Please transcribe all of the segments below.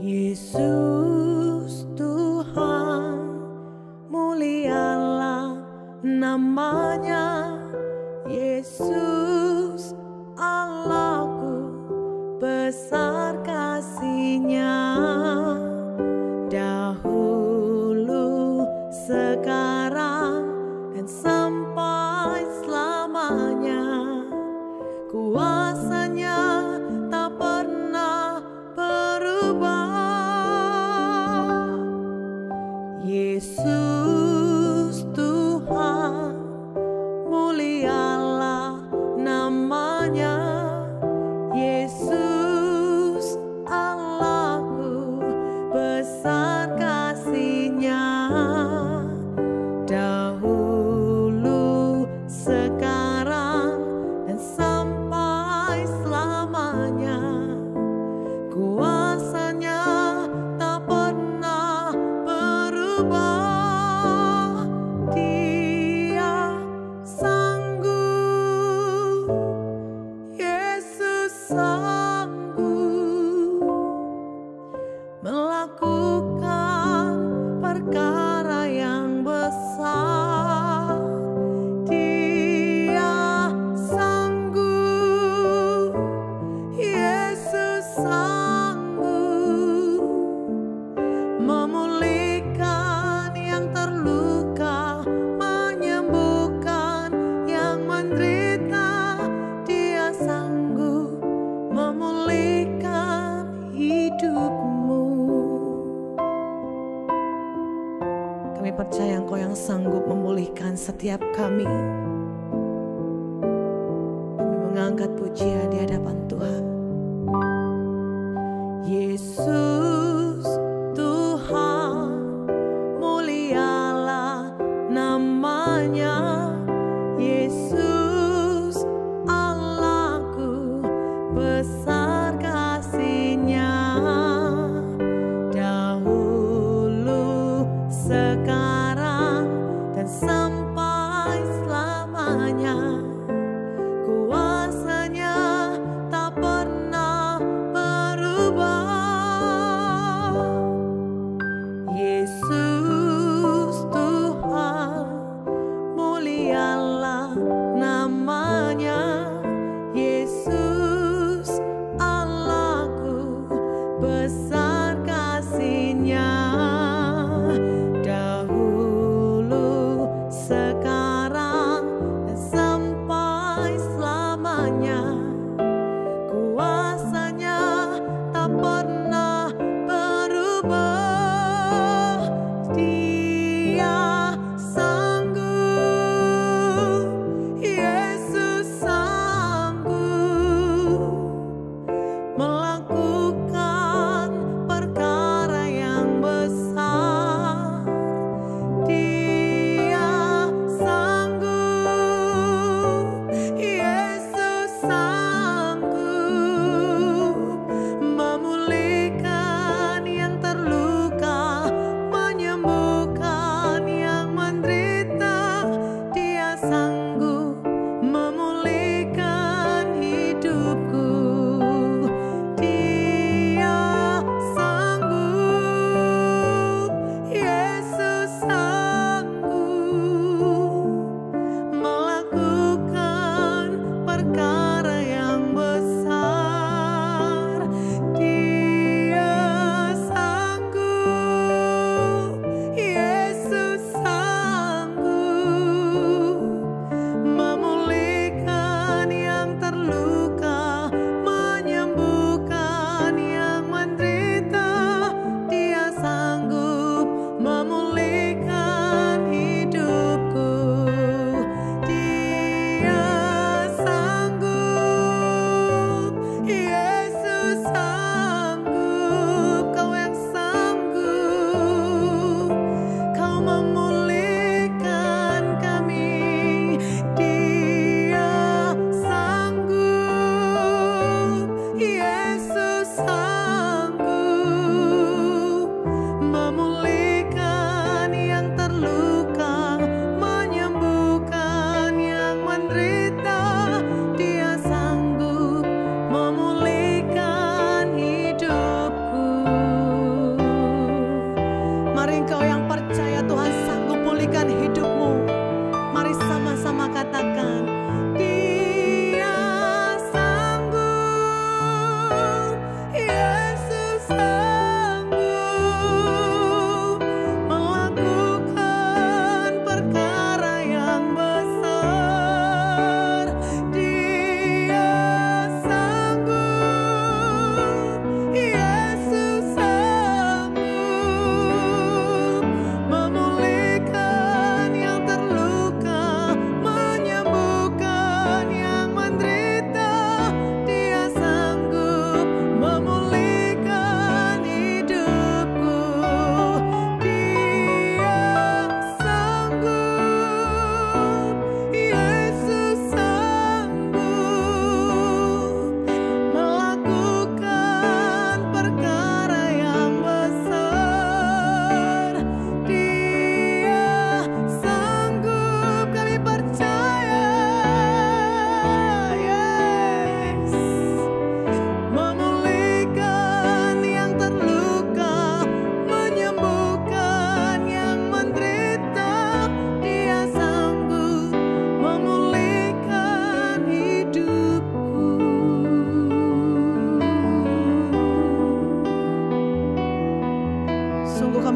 Yesus Tuhan mulialah namanya Yesus. hidupmu. Kami percaya engkau yang sanggup memulihkan setiap kami. Kami mengangkat pujian di hadapan Tuhan. Yesus montaña.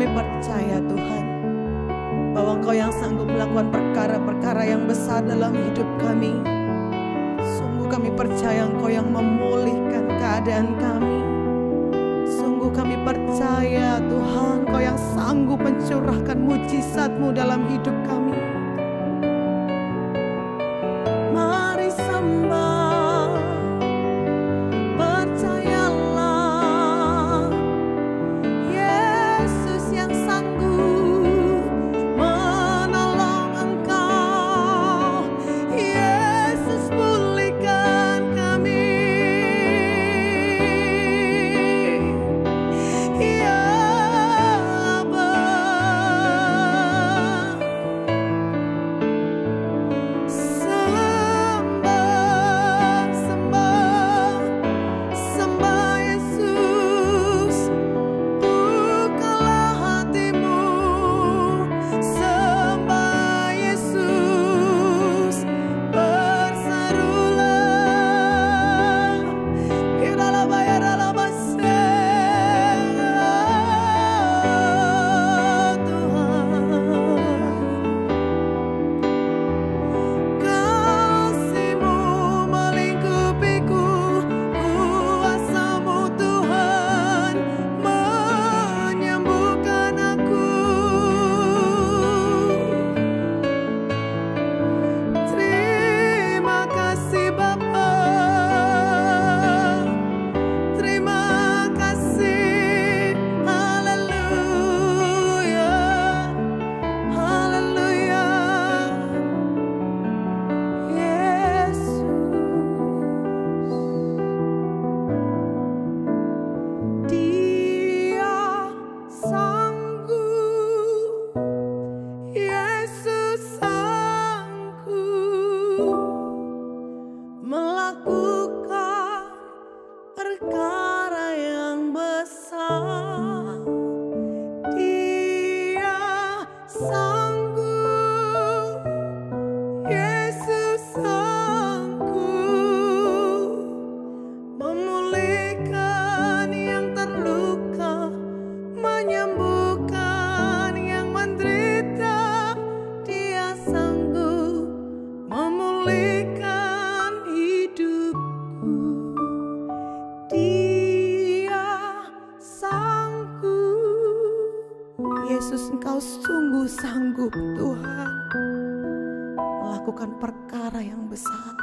Kami percaya Tuhan bahwa Engkau yang sanggup melakukan perkara-perkara yang besar dalam hidup kami. Sungguh kami percaya Engkau yang memulihkan keadaan kami. Sungguh kami percaya Tuhan Engkau yang sanggup mencurahkan mujizat-Mu dalam hidup kami. Sanggup sanggup, Tuhan melakukan perkara yang besar.